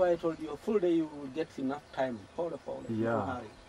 that's why I told you a full day you will get enough time. Pole pole. no Yeah. hurry.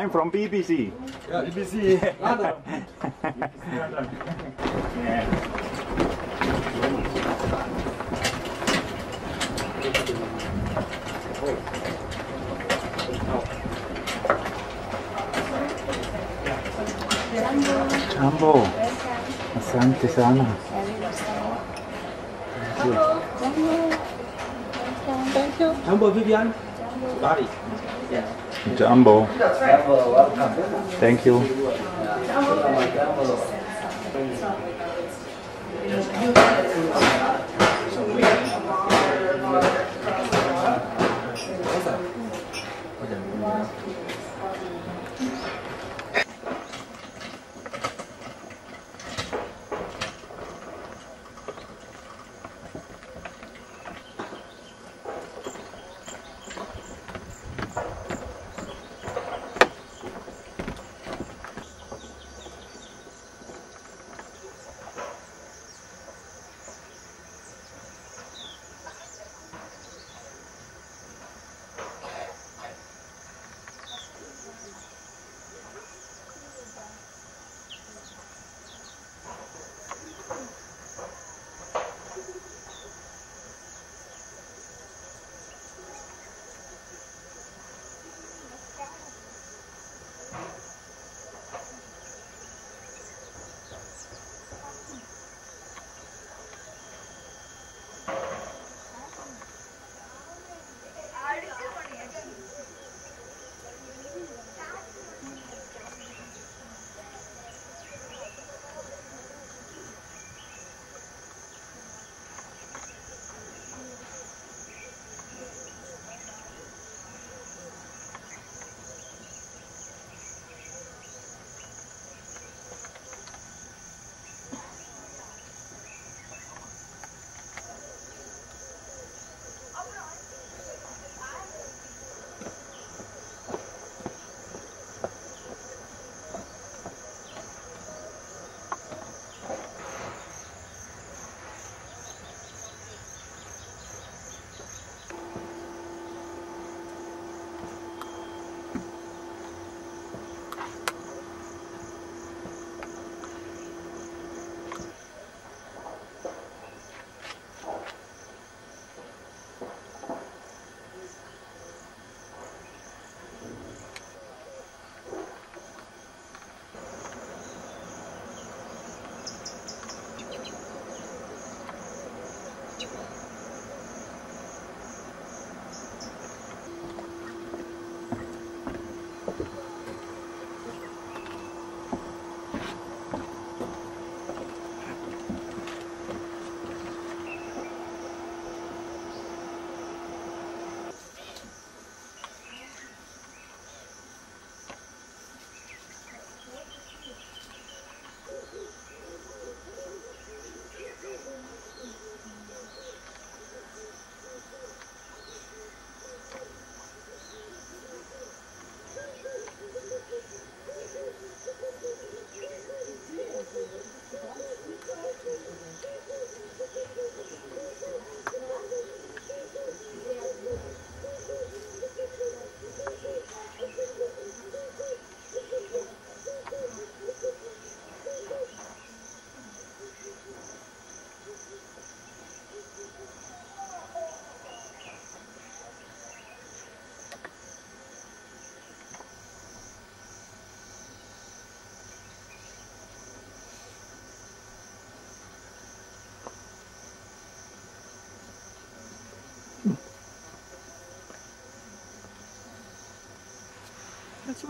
I'm from BBC. Yeah, BBC. Jumbo. Asante sana. Jumbo Vivian. Sorry. Jumbo. Thank you. Jumbo.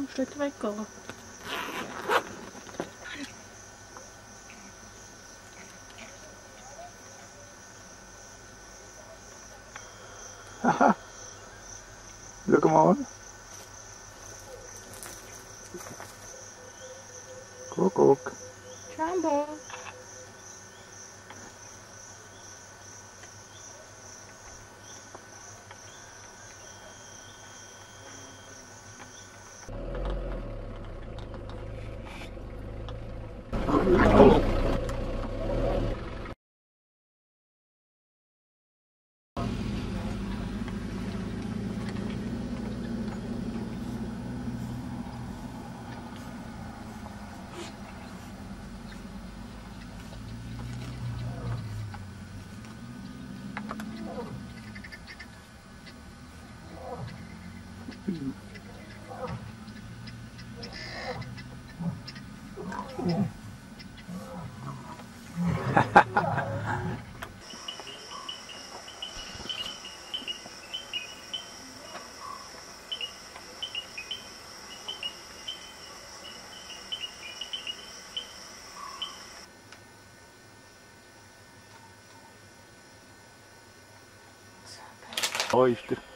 ein Stück weggehen. Haha, schau mal an. Guck, guck. oyster.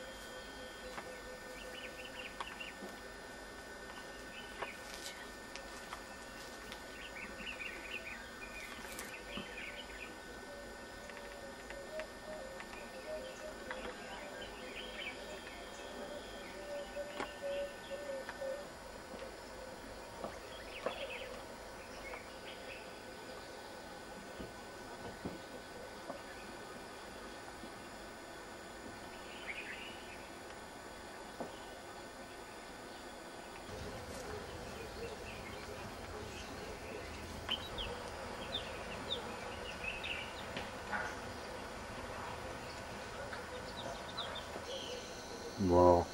Wow.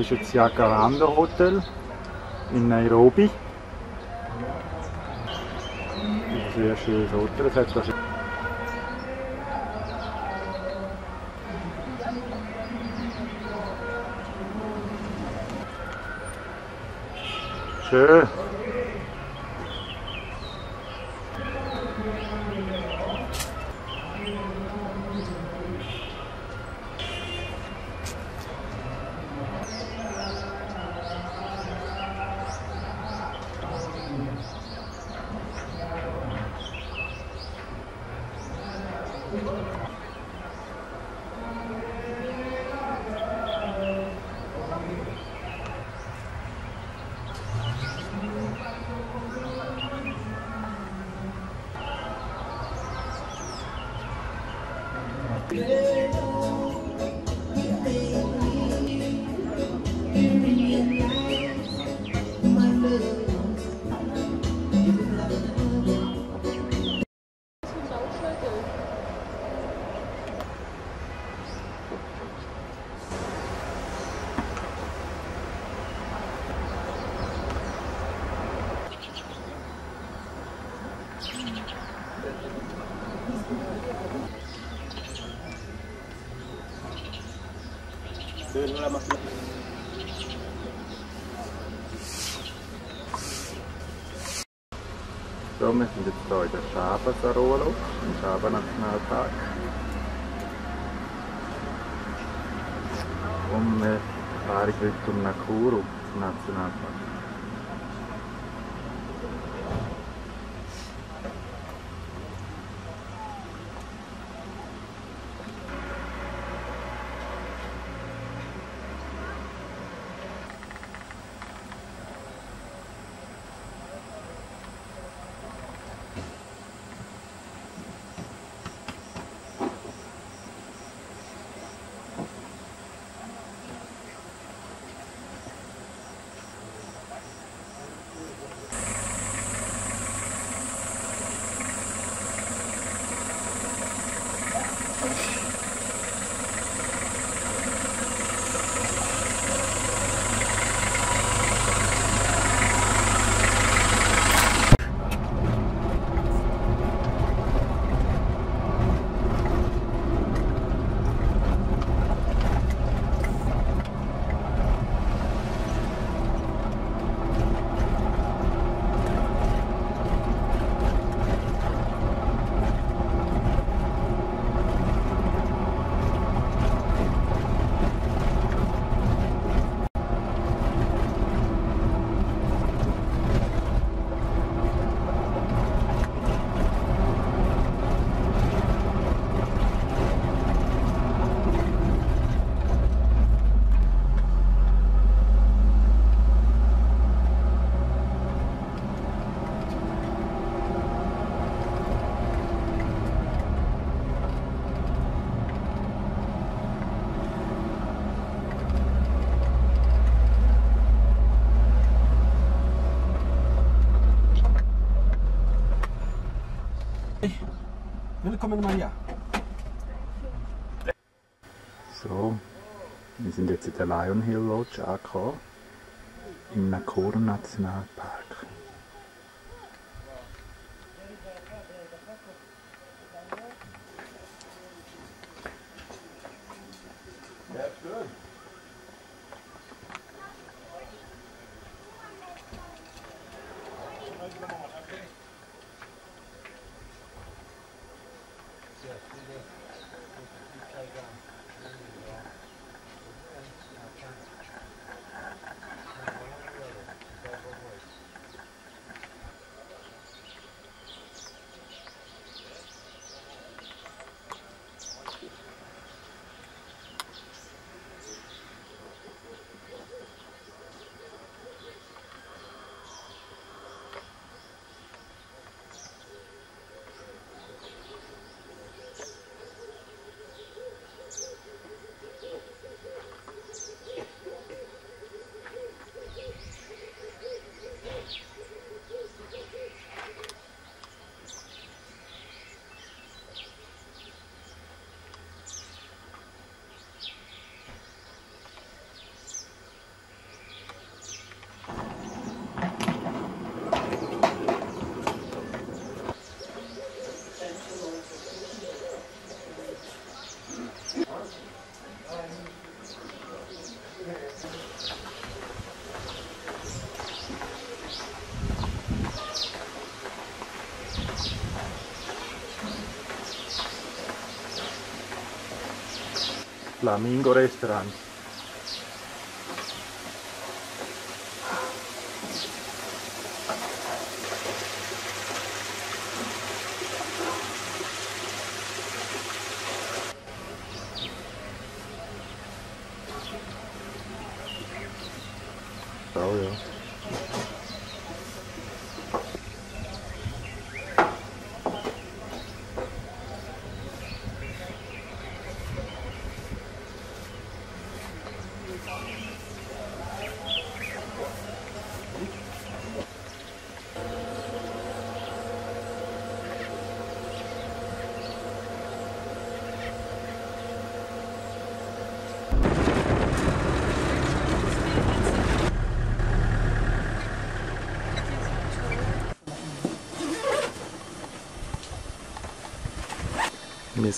Ist jetzt Jacaranda Hotel in Nairobi. Ein sehr schönes Hotel. Es hat da schon- Schön. الأكثر Willkommen Maria. So, wir sind jetzt in der Lion Hill Lodge angekommen, im Nakuru Nationalpark. Flamingo Restaurant.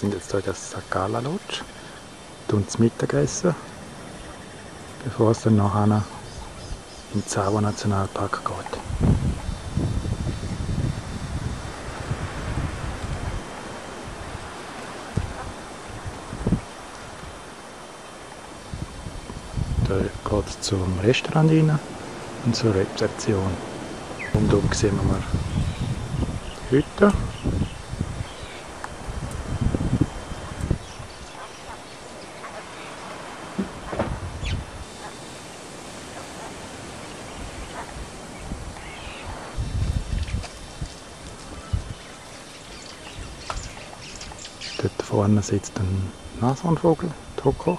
Sind jetzt hier in der Sakala Lodge. Und zum Mittagessen, bevor es dann nachher im Zawa Nationalpark geht. Da geht es zum Restaurant rein und zur Rezeption. Rundum sehen wir die Hütte. sitzt ein Nashornvogel, Toko,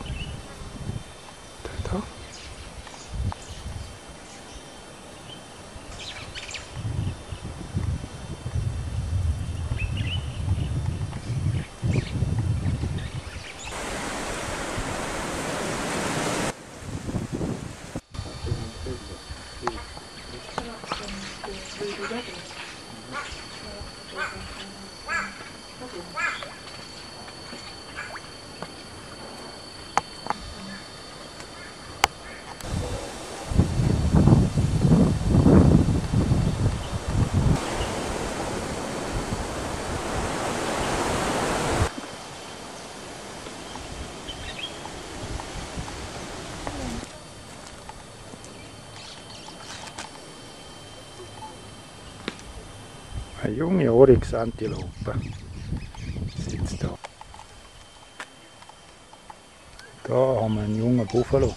junge Oryx-Antilope sitzt da. Da haben wir einen jungen Buffalo.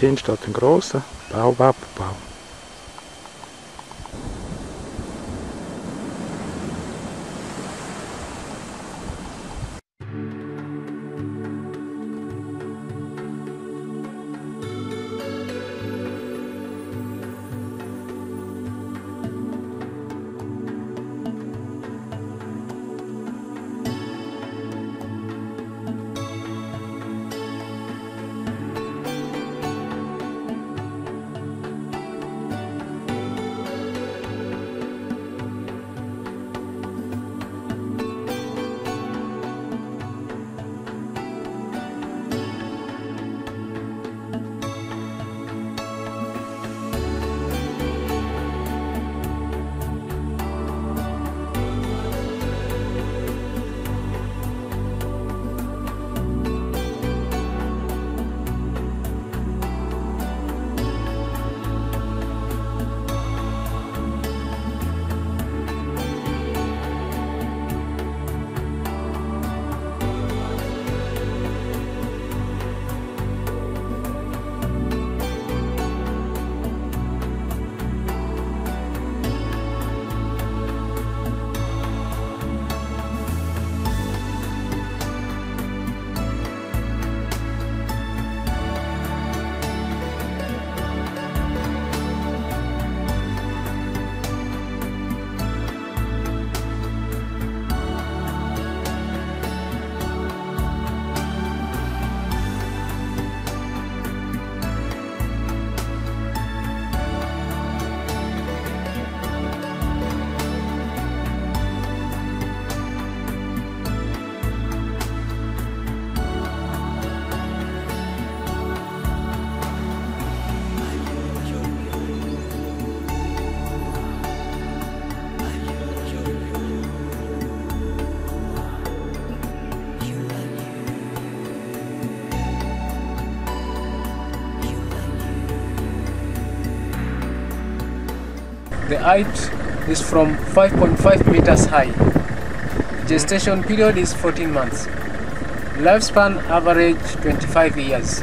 Zehn statt den grossen, Baobab. Height is from 5.5 meters high. Gestation period is 14 months. Lifespan average 25 years.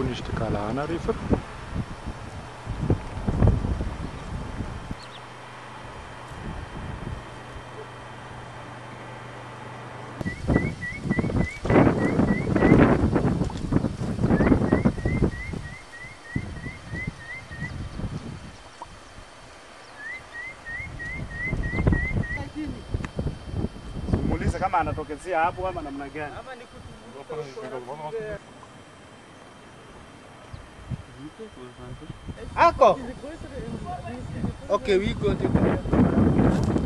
uniște ca la Anarifer. Muulize kama anatokezea hapo ama namna gani? Ama ni kutu. Ako. Okay, we go to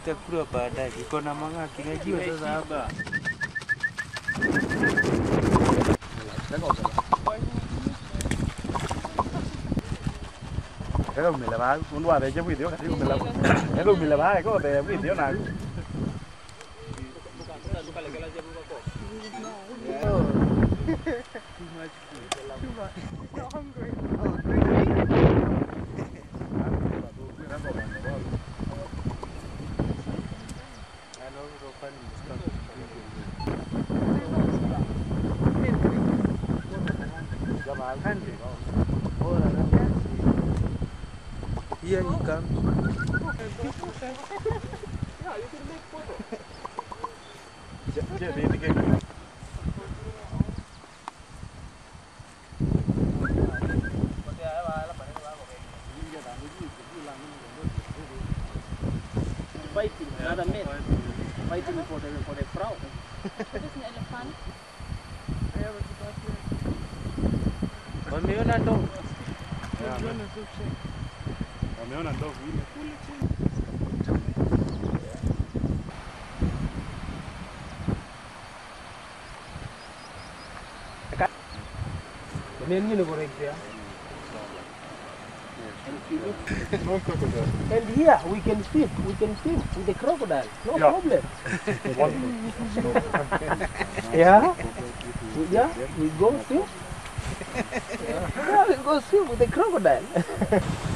itakula baadaye. Iko na mwanga kinajua sasa hapa. Kaka umelevaa, undu abeje bwithio, kati umelevaa. Kaka umelevaa, iko de bwithio naku. aí no canto. Men you know there. And here we can swim, we can swim with the crocodile, no Yeah. problem. yeah, we, yeah, we go swim. yeah, we go swim with the crocodile.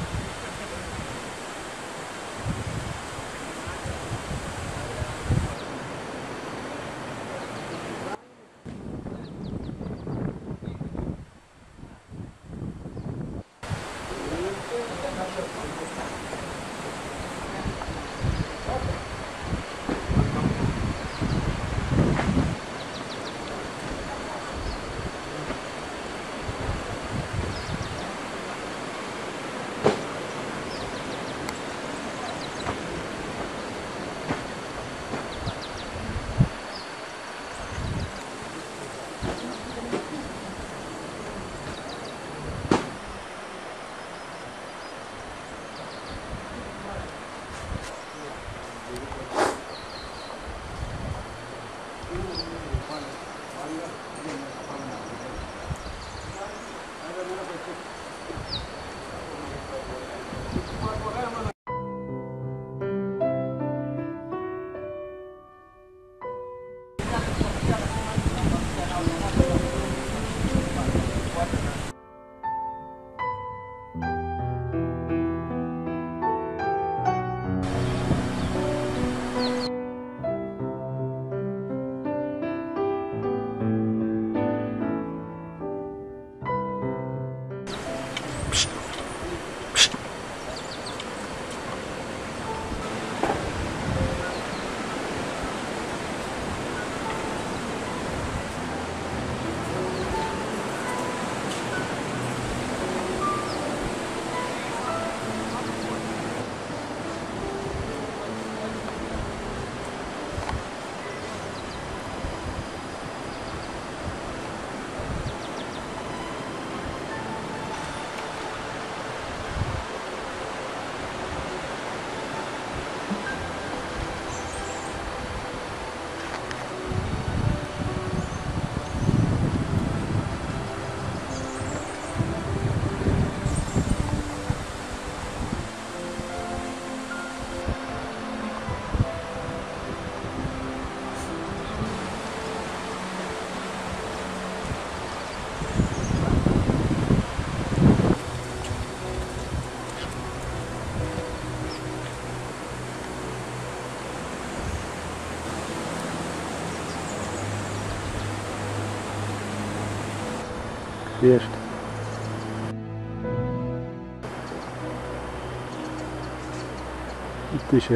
ist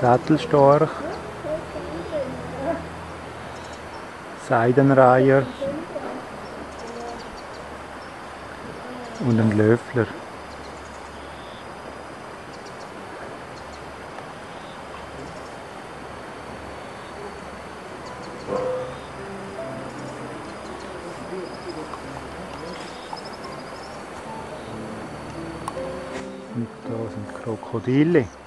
Sattelstorch, Seidenreiher und ein Löffler. Rodile.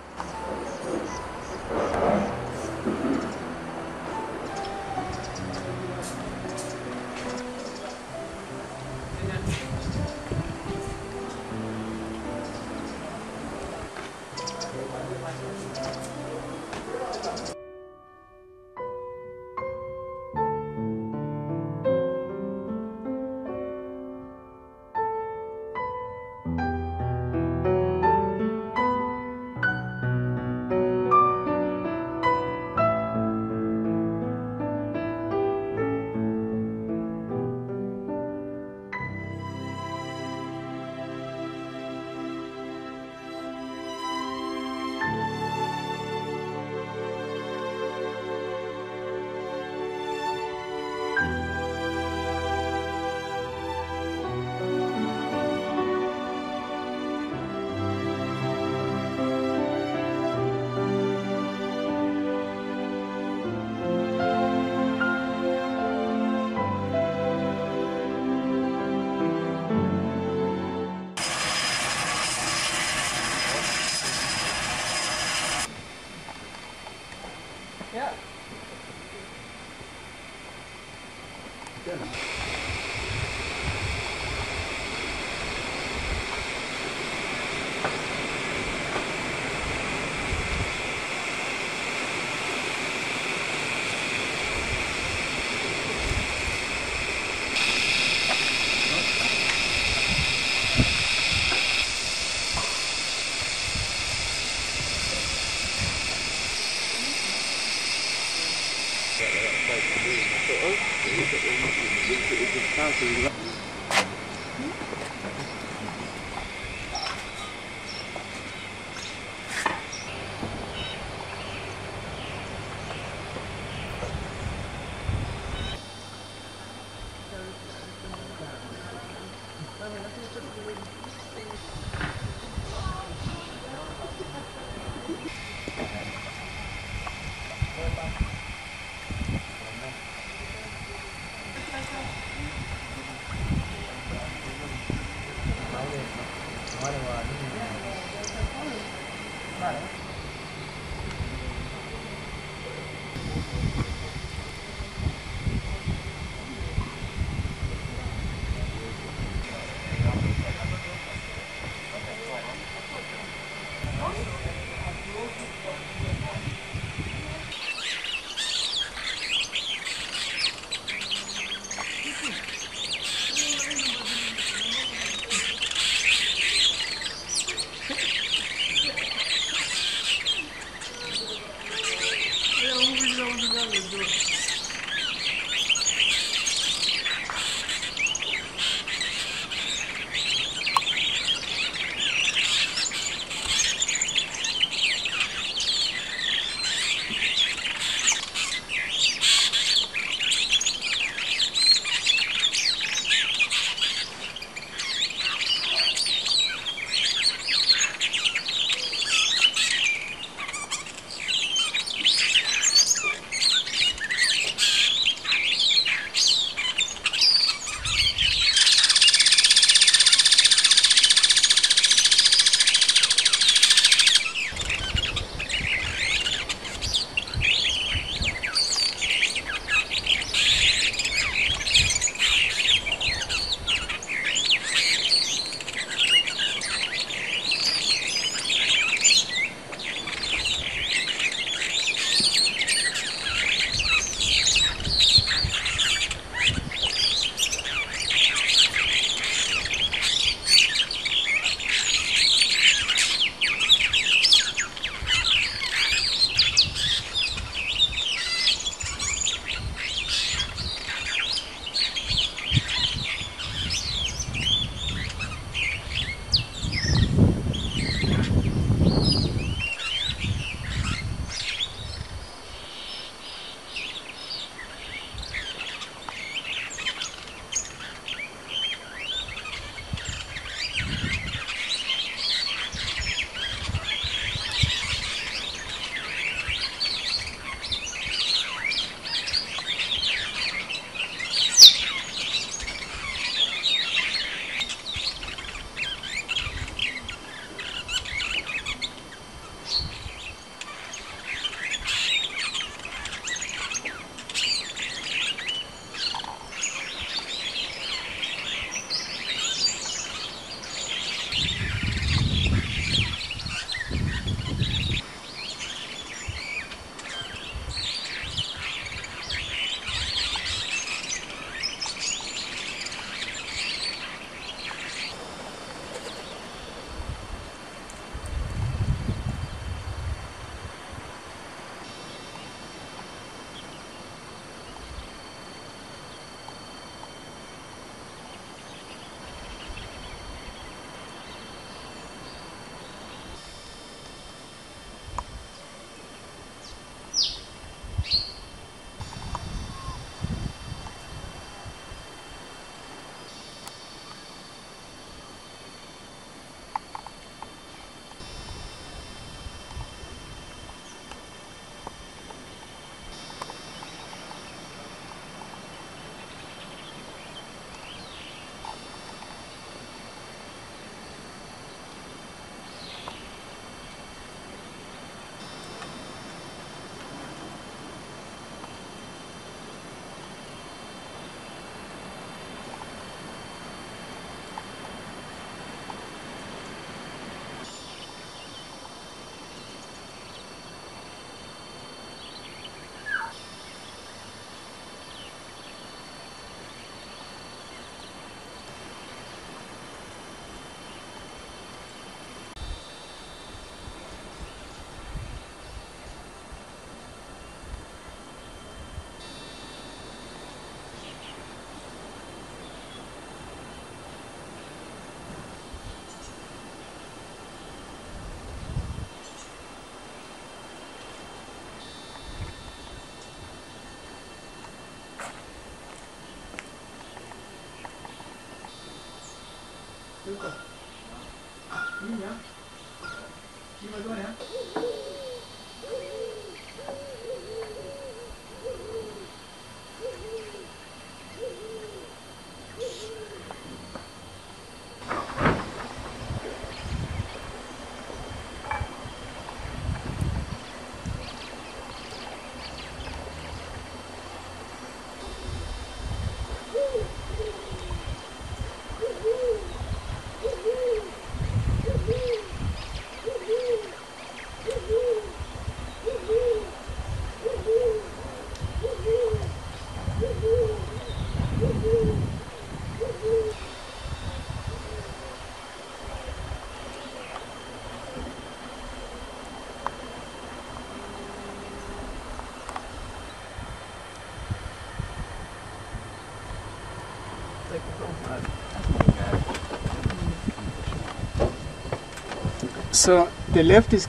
So the left is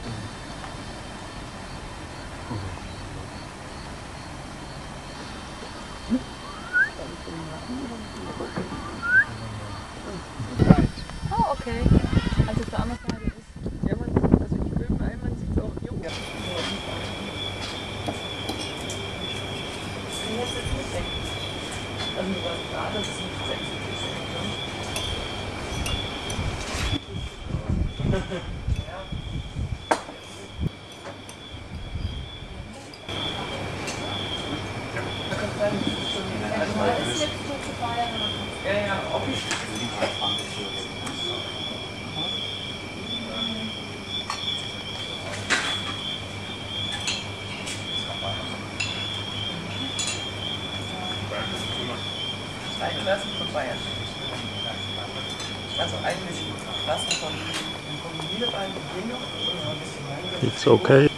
It's okay.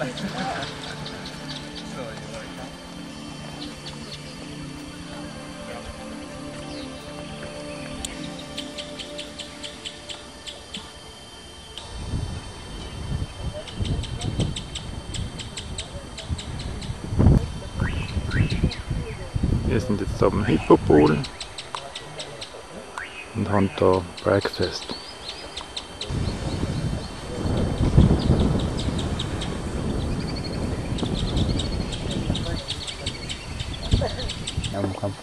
ない Wir sind jetzt am Hippopol und haben da Breakfast.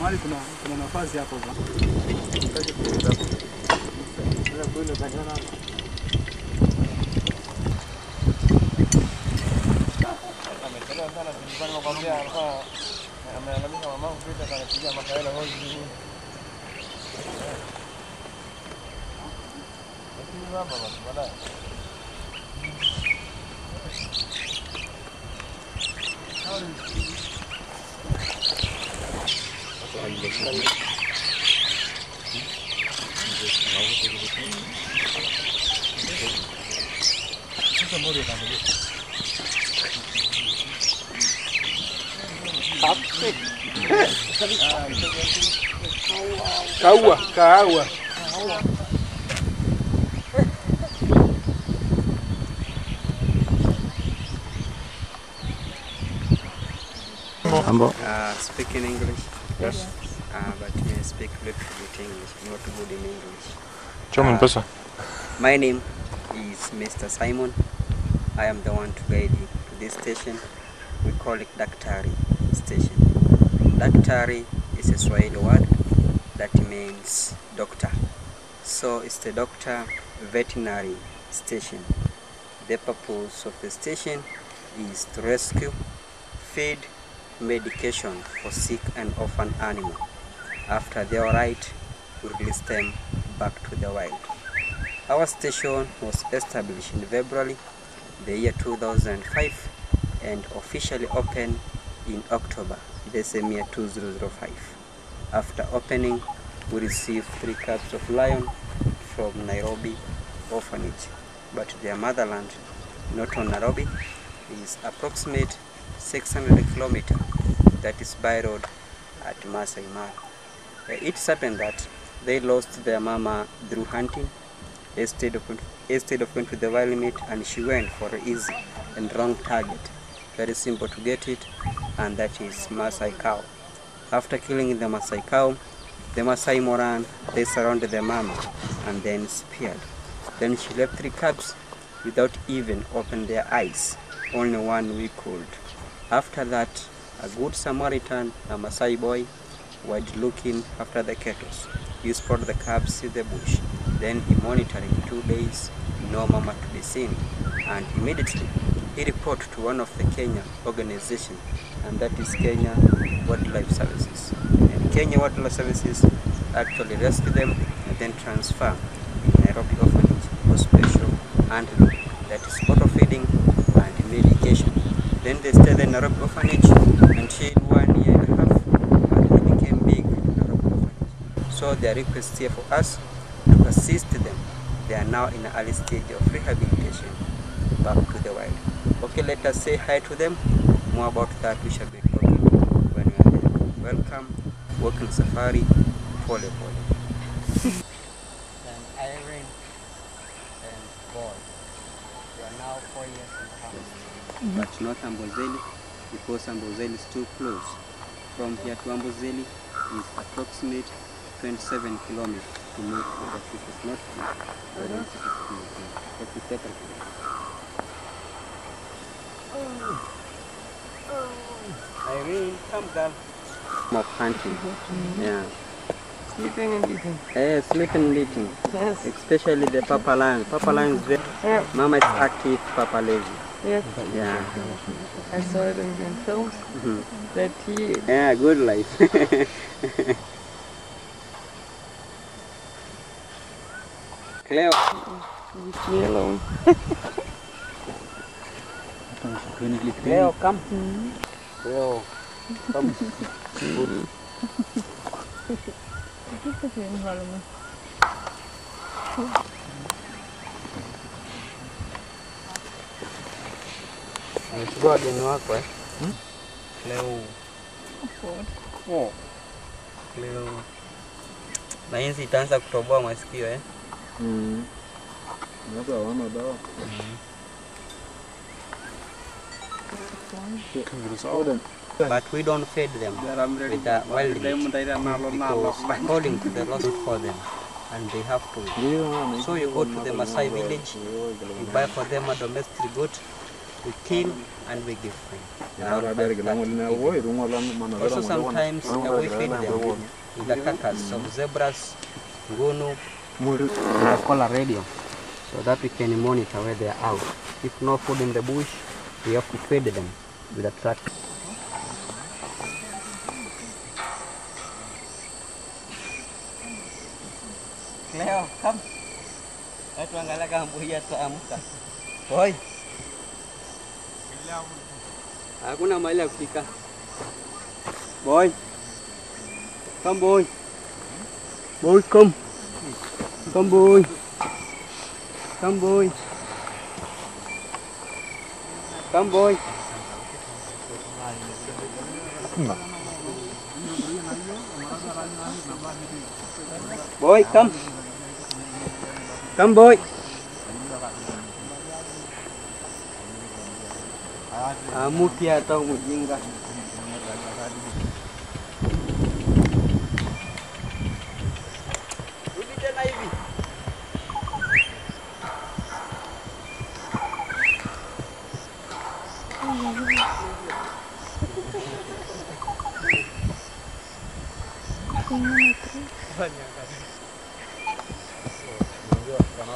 mahali kuna, kuna nafasi hapo ameangamiza Thank you. Kaua, kaua. Ambo, Uh, speak in English? Yes. Speak little bit English, not good in English. German besser. Uh, my name is Mr. Simon. I am the one to guide you to this station. We call it Daktari station. Daktari is a Swahili word that means doctor. So it's the doctor veterinary station. The purpose of the station is to rescue, feed, medication for sick and orphan animal. After they are right, we release them back to the wild. Our station was established in February the year 2005 and officially opened in October the same year 2005. After opening, we received three cubs of lion from Nairobi orphanage, but their motherland, not on Nairobi, is approximate 600 kilometer. That is by road at Masai Mara. Uh, It happened that they lost their mama through hunting instead of instead of going to the meat and she went for easy and wrong target. Very simple to get it and that is Masai cow. After killing the Masai cow, the Masai Moran they surrounded the mama and then speared. Then she left three cubs without even opening their eyes. Only one we could. After that, a good Samaritan, a Masai boy, was looking after the cattle. He spotted the calves in the bush. Then he monitoring two days, no mama to be seen. And immediately he reported to one of the Kenya organization, and that is Kenya Wildlife Services. And Kenya Wildlife Services actually rescue them and then transfer in Nairobi orphanage for special handling, that is bottle feeding and medication. Then they stayed in Nairobi orphanage until one year and a half and they became big in Nairobi orphanage. So their request here for us to assist them. They are now in an early stage of rehabilitation back to the wild. Okay, let us say hi to them. More about that we shall be talking when we are there. Welcome, walking safari, pole pole. and Irene and boy. They are now four years a half. but not Amboseli because Amboseli is too close. From here to Amboseli is approximate 27 kilometers to meet with the city. It's not very easy to meet with. Let me take look. Irene, come down. Of hunting. Yeah. Sleeping and eating. Eh, sleeping and eating. Yes. Especially the papa lion. Papa lion is very. Yeah. Mama is active, papa lazy. Yes. Yeah. I saw it in, in films Mhm. that he Yeah, good life. Cleo. me alone. Cleo, come. Cleo, come. Good. Das ist auf jeden Fall immer. Umechukua wageni wako eh? Cleo. Gut. Cleo. Na hizi itaanza kutoboa masikio eh? Mm. Labda hawana dawa. But we don't feed them with the wild meat because according to the laws for them and they have to. So you go to the Maasai village, you buy for them a domestic goat, we kill and we give them. Out Also sometimes uh, we feed them with the carcass of zebras, ngunu, call a radio, so that we can monitor where they are out. If no food in the bush, we have to feed them with a tractor. Leo, come. Watu angalia kama mbuhi ataamka. Oi. Hakuna mahali ya kufika. Boy. Come boy. Boy, come. con vui con vui con vui bôi cấm cấm bôi à, mua kia tao một viên ra.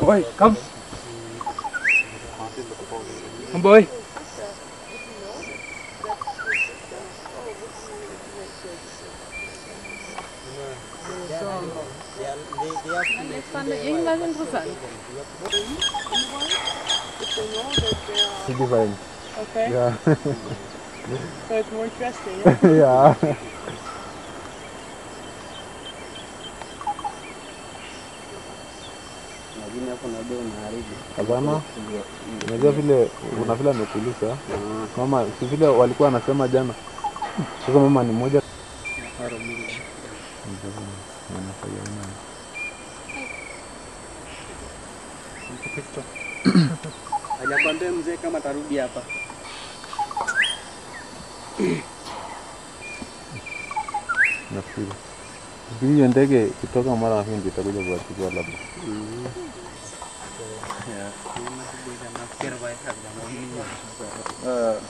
Boy, kom. is boy. Ich fand irgendwas interessant. Die gefallen. Okay. Ja. So, jetzt muss kwestie. Ja. Hapana, unajua vile kuna vile amekuuliza mama, si vile walikuwa wanasema jana. Sasa mama ni mmoja mzee kama tarudi hapa. nafikiri. Hiyo ndege kutoka mara hii ndio itakuja kuwachukua labda. Uh,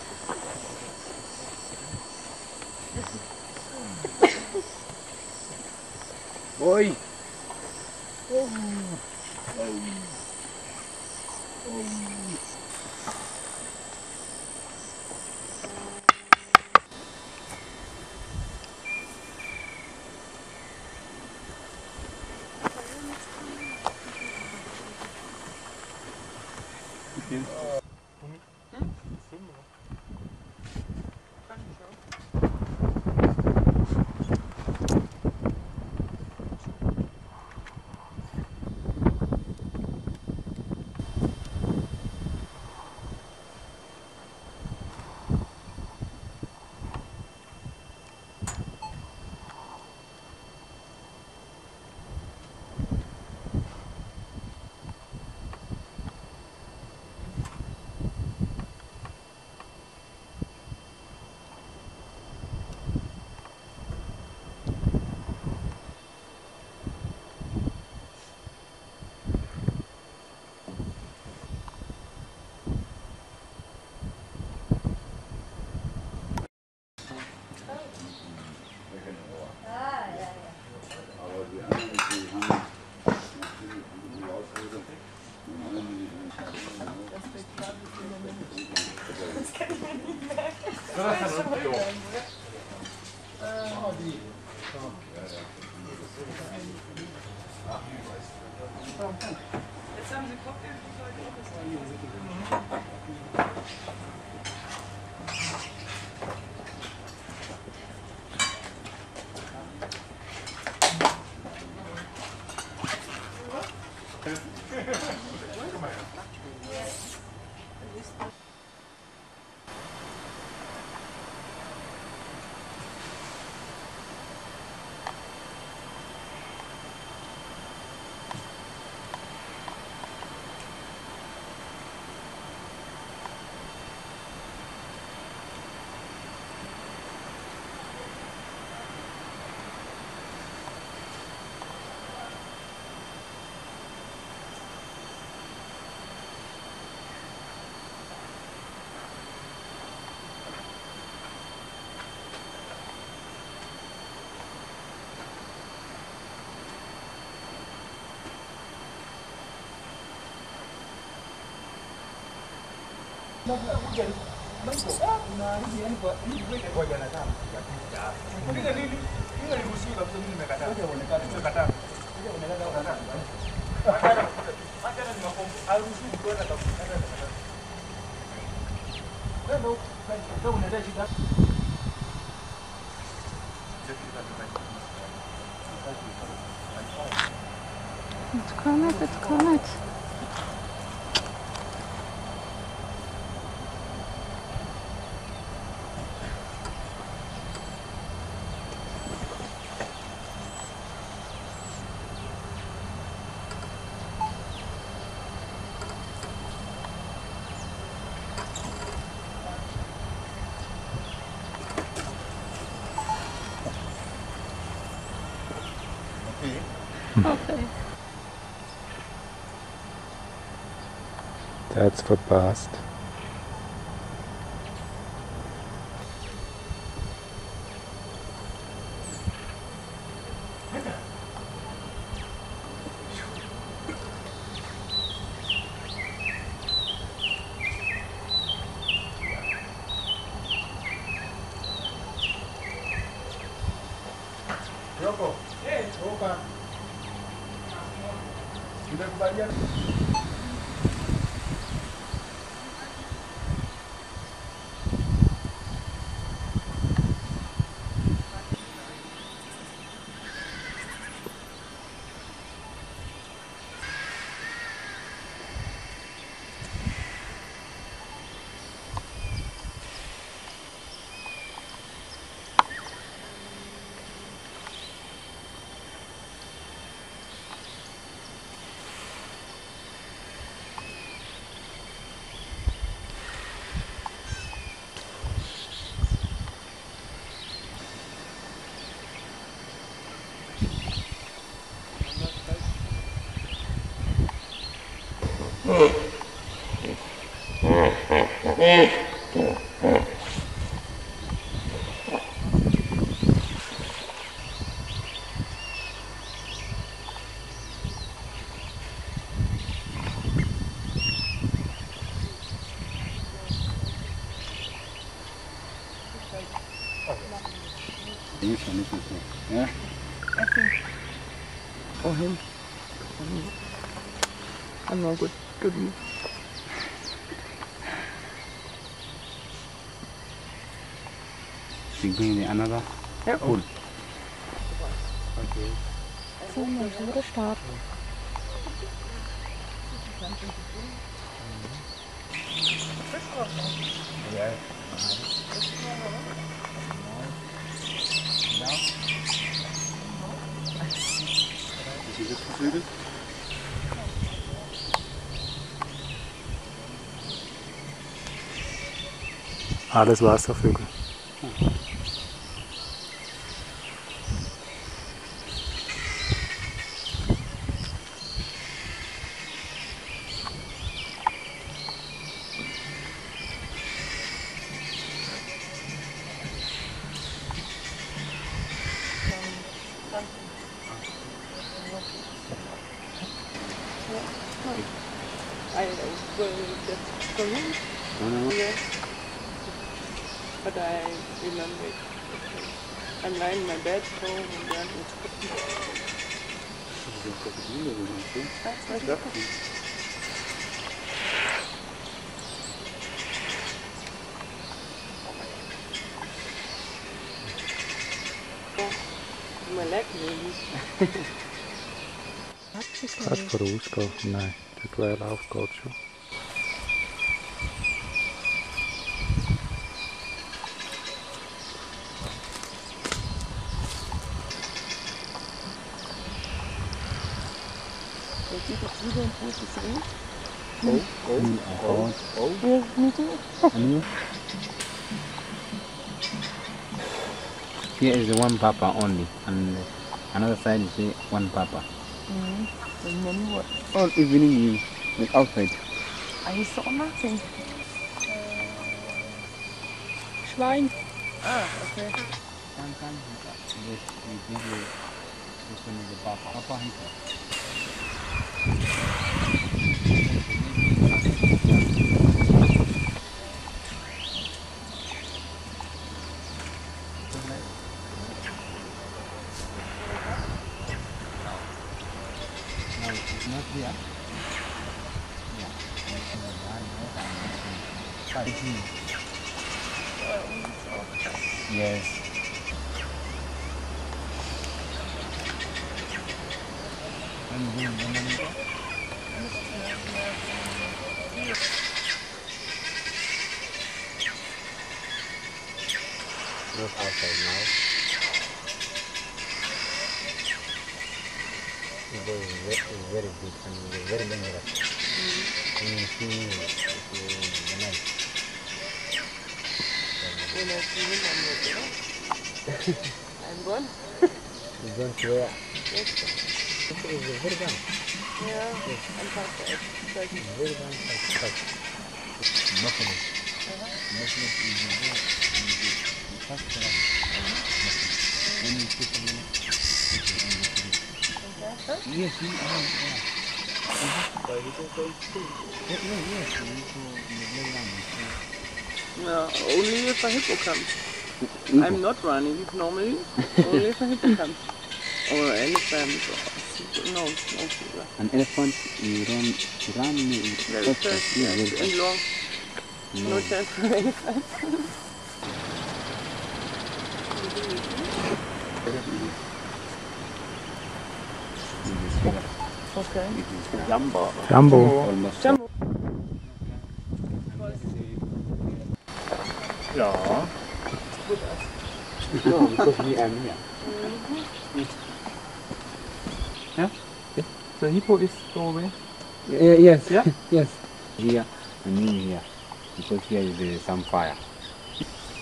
Let's come out, let's come out. Okay. That's for past. Gracias. Yeah. Oh, him. I'm not good. Good Kanada. Ja, oh. cool. Okay. So, ein guter Start. Ja. Das. Alles Wasservögel. Yeah. but I remember it. I'm lying in my bed home and then it's That's what My leg maybe. Det tror jeg er lavskov, jo. Jeg gik og tidligere en pose til Oh, oh, oh, oh. Yes, me too. And you? Here is the one papa only, and another side is the one papa. Mm. And then what? All evening you like outside. I saw nothing. Schwein. Ah, okay. Sometimes this we give this one is the papa. Papa hunter. No, it's not here. Yeah. Yes. And then the money. Not outside now. It's very, very, it's very big and it's very dangerous. When you see if you the night. When I see him, I'm like, yeah. I'm gone. You don't swear. Yes. It's very bad. Yeah, I'm past the exercise. It's very bad. Like, like, buffalo. Buffalo is the very, is the first one. When you see someone, it is on the street. Yes, you are. Yeah. But he just don't speak. Yeah, yeah, yes. You need to in the playground. Yeah, only if a hippo comes. I'm not running normally. only if a hippo comes. Or elephant. No, no. zebra. An elephant, you run, run, you fast yeah, and, long. No. No chance for elephant. Okay. Jumbo. Jumbo. Almost. Jumbo. Ja. No, because we are here. Yeah? The hippo is go away. Yeah, yes, Yeah? yes. Here and me here, because here is uh, some fire.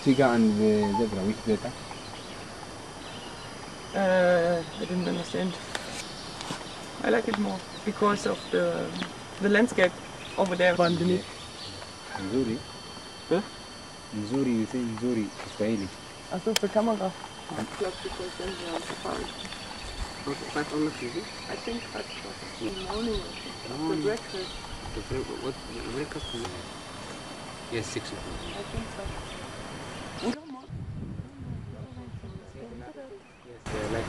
Tiger and the zebra, which better? Uh, I didn't understand. I like it more because of the the landscape over there. Underneath. Nzuri. Huh? Nzuri, you say Nzuri, Kiswahili. Also für Kamera. Plus because then we are on safari. Okay, five on the TV. I think five o'clock in the morning. After breakfast. What, wake up to Yes, six o'clock. I think so. Yes, uh, like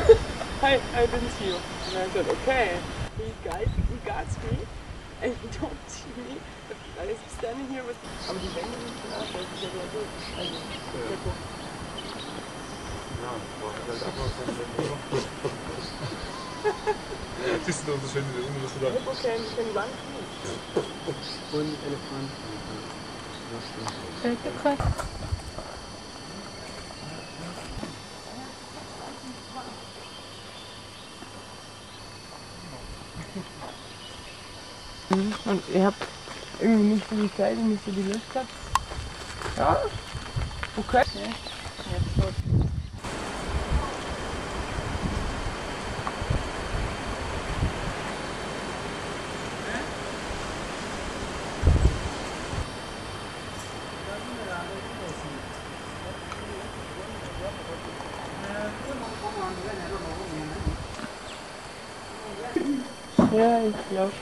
massage. hi, I didn't see you. And I said, okay. He, got, he guides me, and he don't see me. I was standing here with... Aber die Wände sind schon ab, weil ich ja wieder durch. Also, ja. Ja, braucht halt einfach so ein Siehst du unsere schöne Übung, was du da... Okay, wir können die Wand Und Elefanten. Äh, das stimmt. Ihr habt irgendwie nicht so die Zeit und nicht so die Lust gehabt. Ja. Okay. Ja. Jetzt so. Ja, ich glaube,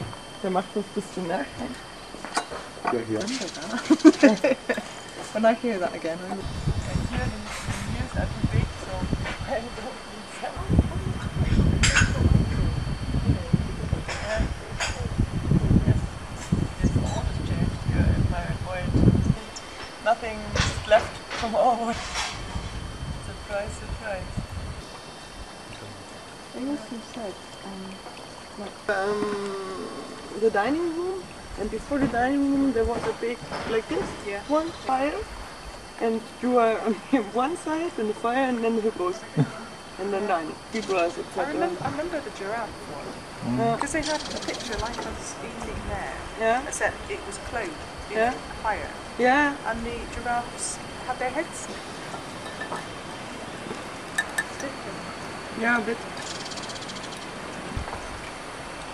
der macht das bis zum Nachhinein. Ja, hier. When I hear that again, I'm. Nothing left from old. Surprise, surprise. I guess you said, um, like, um, the dining room, and before the dining room there was a big, like this, yeah. one fire, and you are on one side and the fire, and then the hippos, and then dining. People are I etc. remember, I remember the giraffe one. Yeah. Because they had a picture like us eating there. Yeah. Except it was clothed in Yeah. fire. Yeah. And the giraffes had their heads. Yeah, a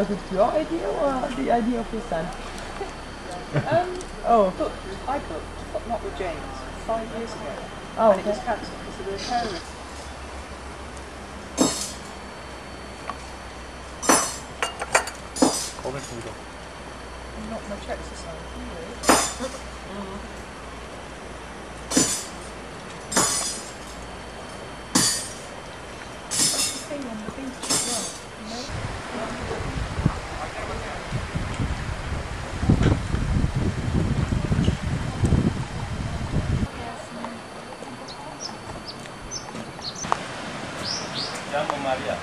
Was it your idea or the idea of your son? Um, Oh. but I got Footnot with James five years ago. Oh, and it was okay. cancelled because of the terrorists. Not much exercise, really. That's the thing on the beach as well, you know? Jambo Maria.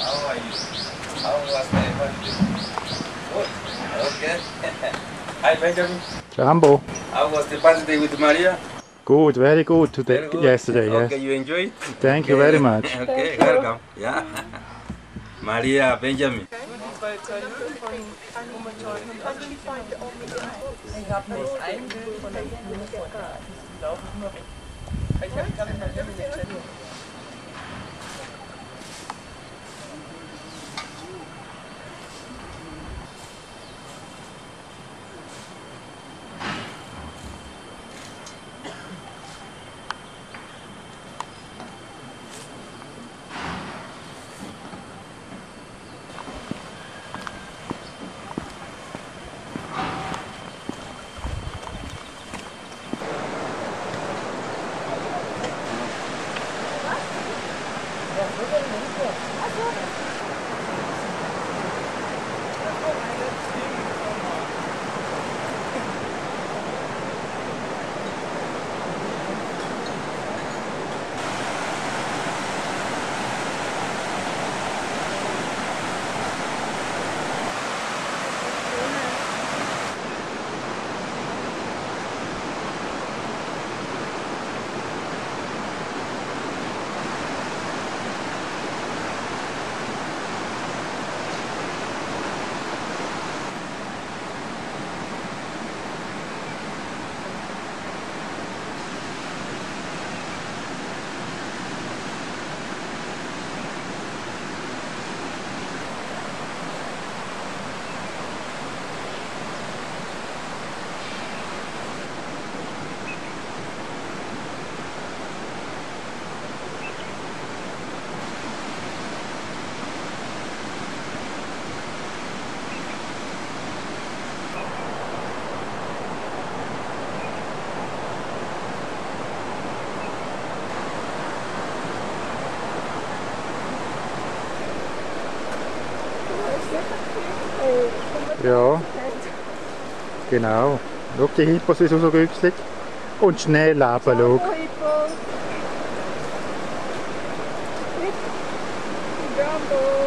How are you? How was the holiday? Good. Okay. Hi Benjamin. Jambo. How was the birthday with Maria? Good, very good today, Very good. yesterday, yes. Okay, you enjoy it? Thank you very much. okay, welcome. Yeah. Maria Benjamin. Ich Ja. Genau. Schau, die Hippos sind so güchsig. Und schnell runter, schau. Jumbo.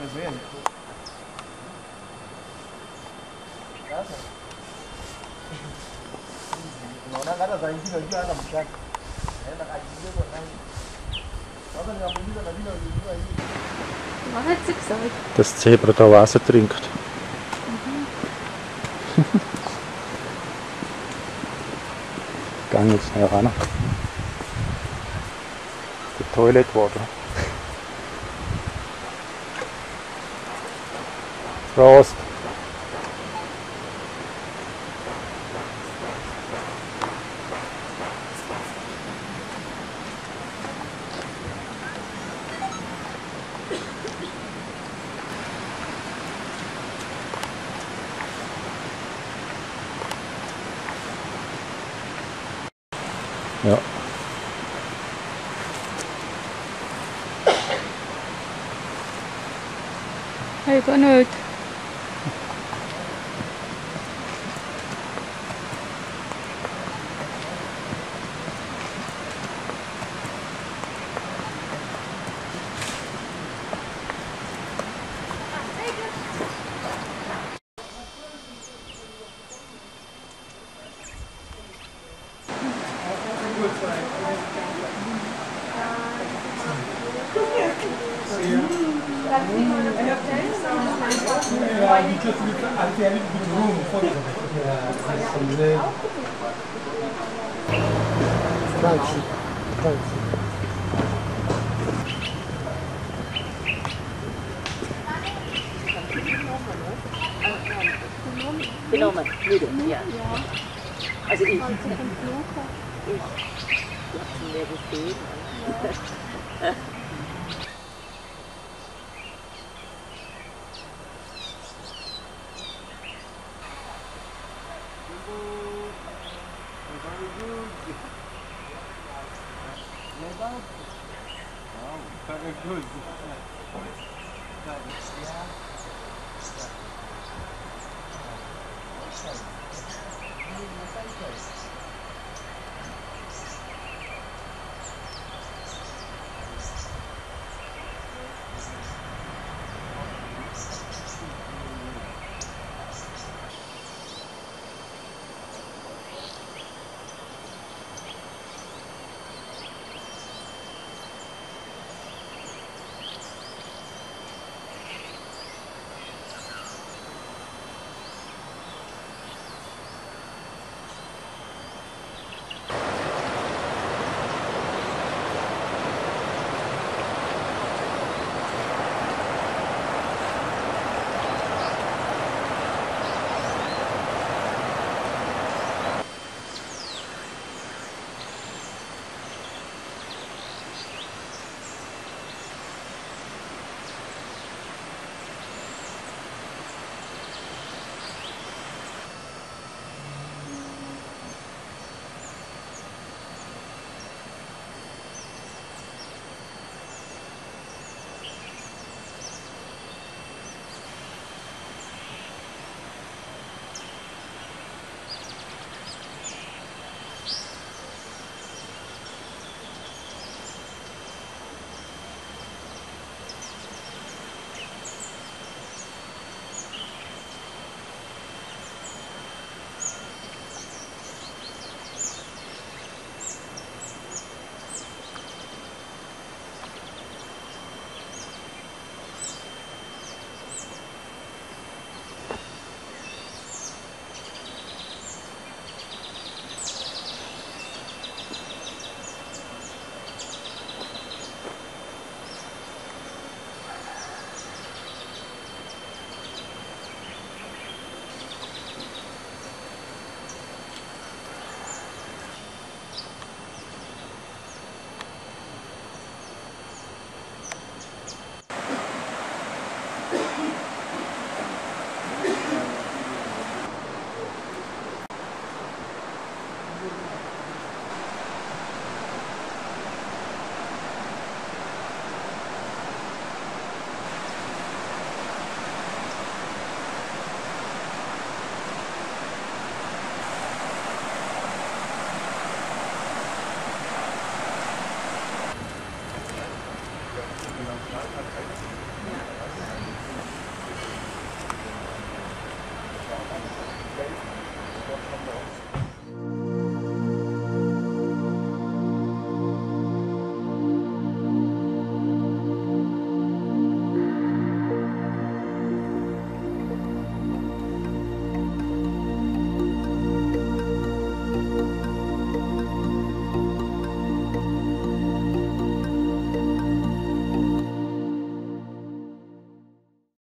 man gesehen. Also. Ona kada zaidi ndio jua hata mshaka. Naenda Das Zebra da Wasser trinkt. Mhm. Gang jetzt näher ran. The toilet water. raus. Ja. Hey, Ronald.